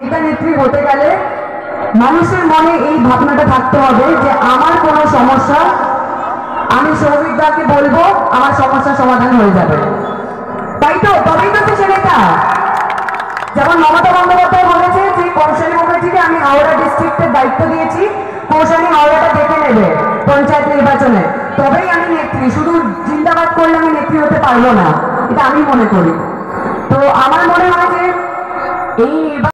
নেতা নেত্রী হতে গেলে মানুষের মনে এই ভাবনাটা থাকতে হবে যে আমার কোনো সমস্যা, আমি সৌভিকদাকে বলব, আমার সমস্যার সমাধান হয়ে যাবে। তাই তো, তবেই তো সে নেতা। যেমন মমতা বন্দ্যোপাধ্যায় বলেছে যে কৌশলী মুখার্জিকে আমি হাওড়া ডিস্ট্রিক্টের দায়িত্ব দিয়েছি কৌশলী হাওড়াটা দেখে নেবে পঞ্চায়েত নির্বাচনে। তবেই আমি নেত্রী, শুধু জিন্দাবাদ করলে আমি নেত্রী হতে পারব না, এটা আমি মনে করি। তো আমার মনে হয় যে এই